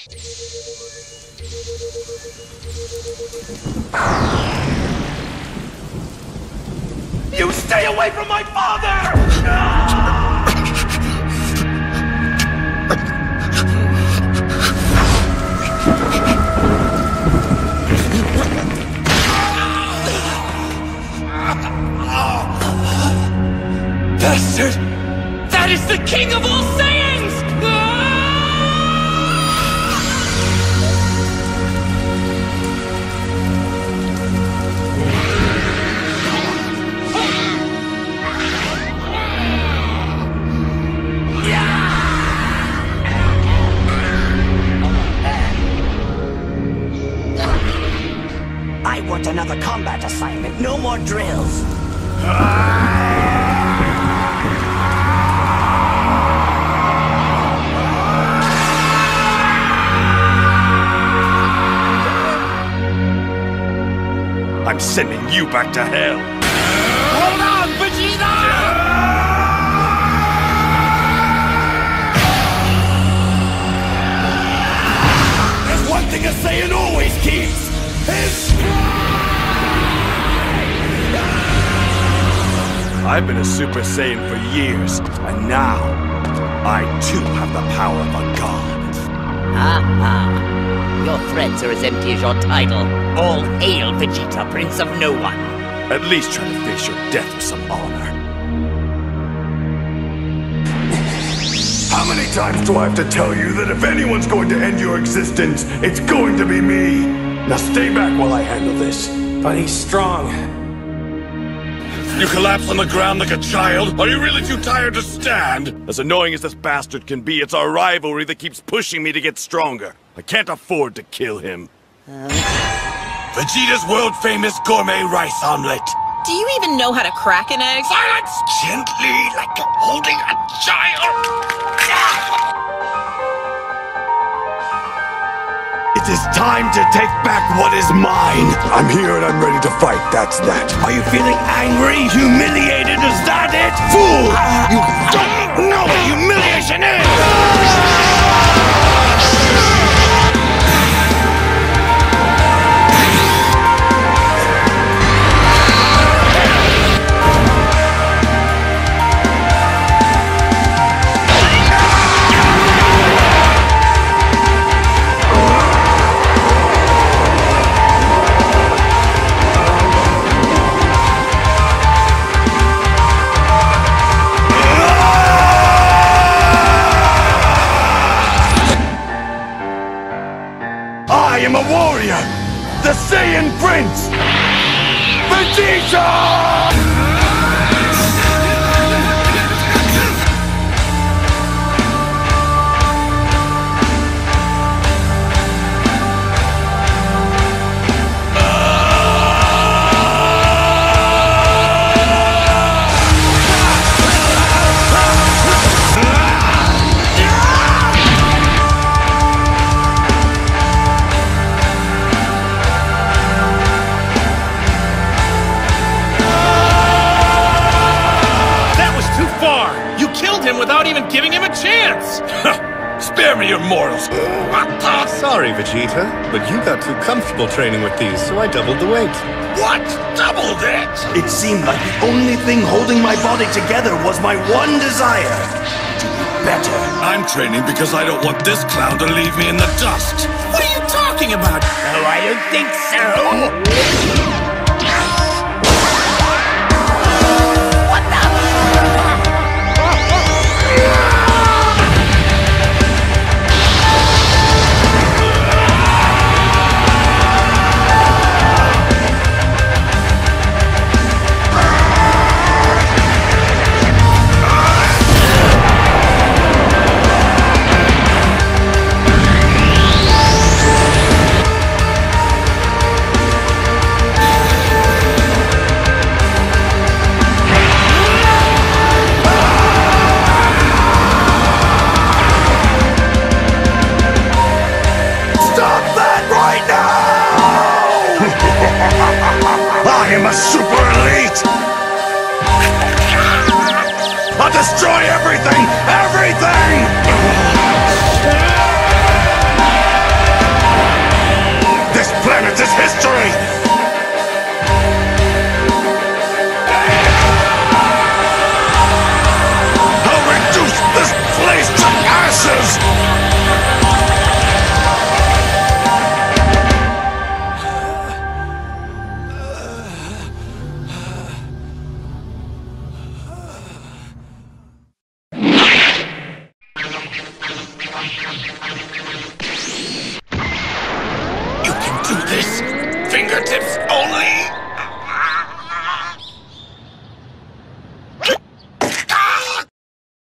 You stay away from my father! Bastard! That is the king of all Saiyans! Another combat assignment, no more drills. I'm sending you back to hell! Hold on, Vegeta! There's one thing a Saiyan always keeps! His I've been a Super Saiyan for years, and now I too have the power of a god. Ah, ha! Your threats are as empty as your title. All hail Vegeta, Prince of No One. At least try to face your death with some honor. How many times do I have to tell you that if anyone's going to end your existence, it's going to be me? Now stay back while I handle this. But he's strong. You collapse on the ground like a child? Are you really too tired to stand? As annoying as this bastard can be, it's our rivalry that keeps pushing me to get stronger. I can't afford to kill him. Vegeta's world-famous gourmet rice omelet. Do you even know how to crack an egg? Silence! Gently, like holding a child. It is time to take back what is mine. I'm here and I'm ready to fight. That's that. Are you feeling angry, humiliated? Is that it? Fool! Ah, you don't know what humiliation is! I am a warrior! The Saiyan Prince! Vegeta! Chance! Spare me your mortals! Sorry, Vegeta, but you got too comfortable training with these, so I doubled the weight. What? Doubled it? It seemed like the only thing holding my body together was my one desire. To be better. I'm training because I don't want this clown to leave me in the dust. What are you talking about? Oh, I don't think so. I am a super elite! I'll destroy everything! Everything! fingertips only?